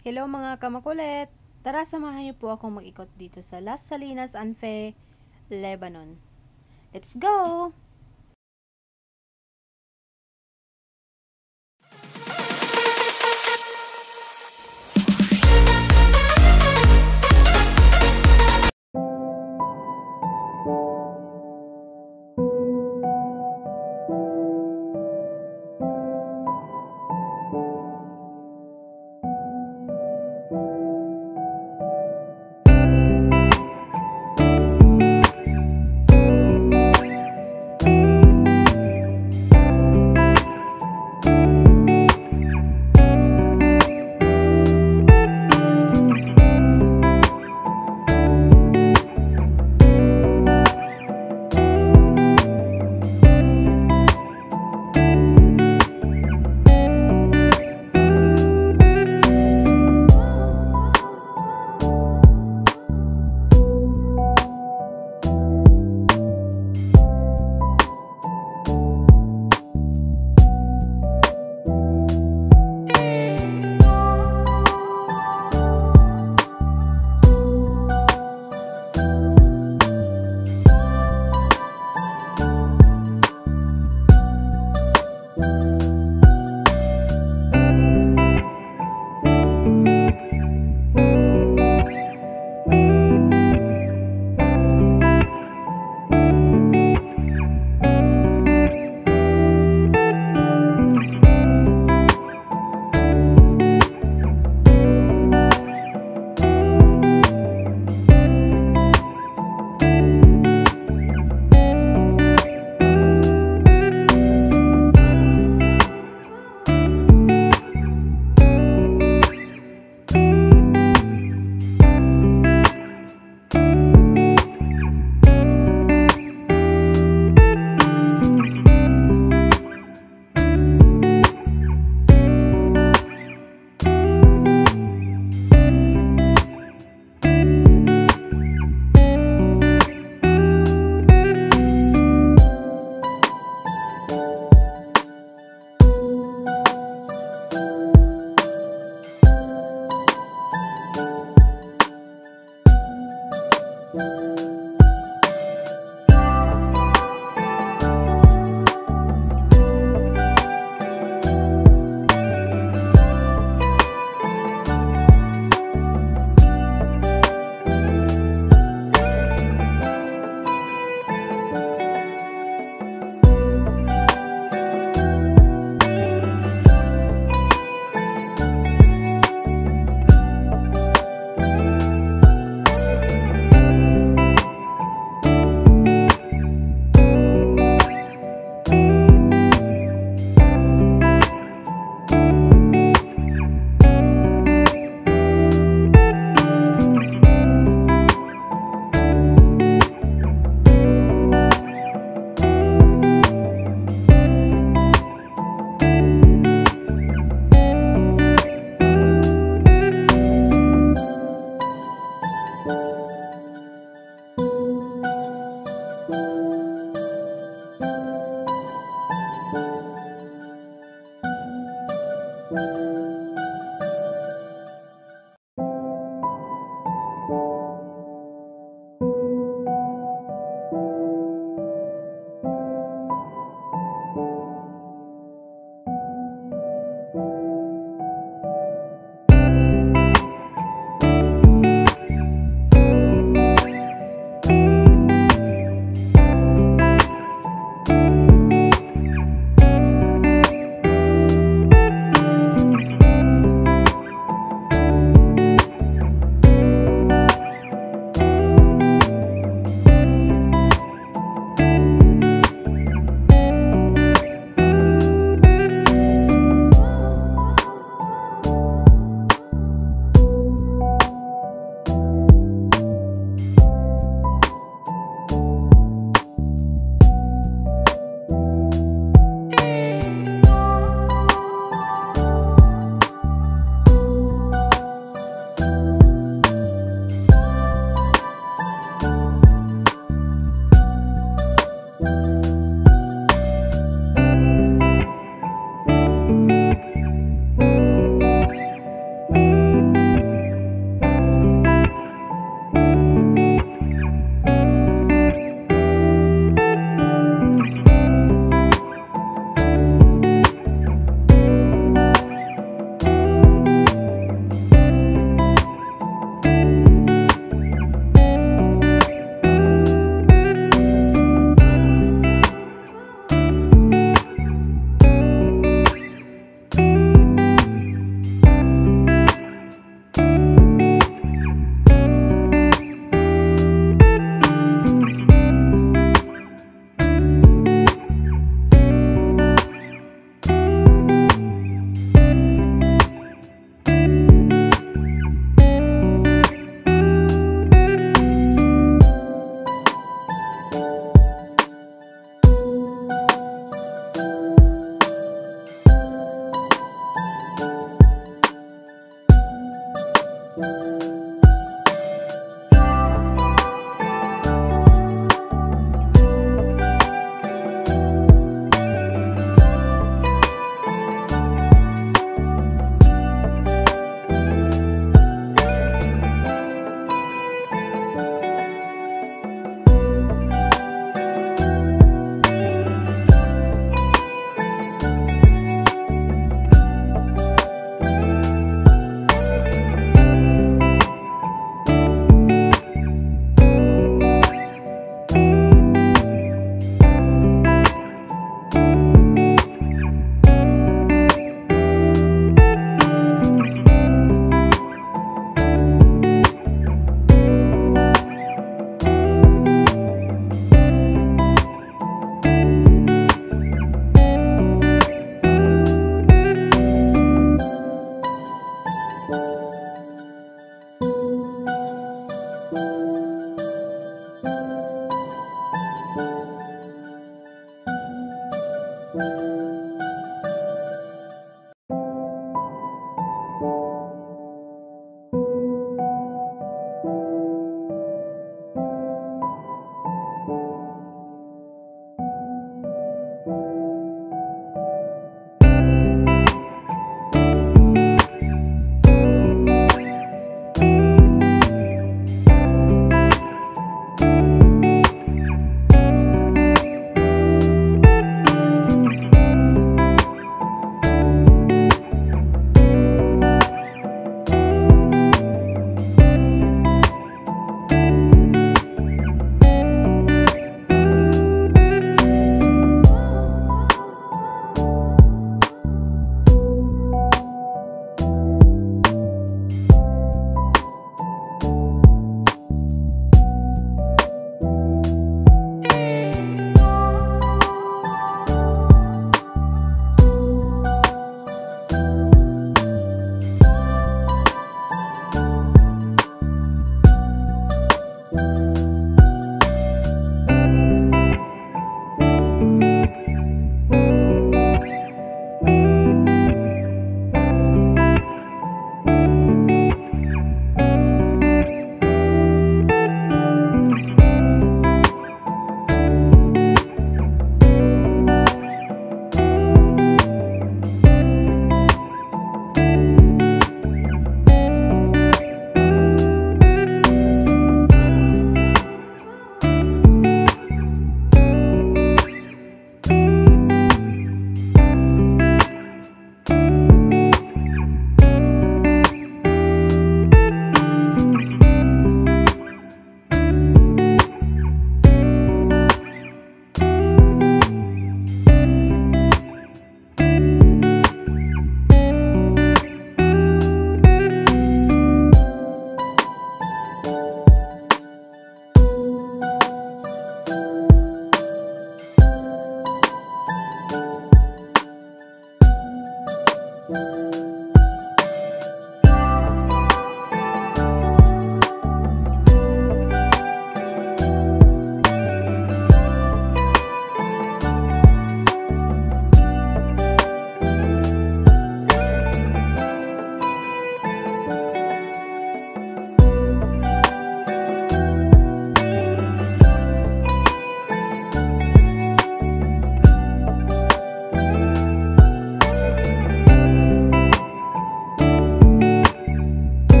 Hello mga kamakulit! Tara samahan niyo po akong mag-ikot dito sa Las Salinas Anfe, Lebanon. Let's go!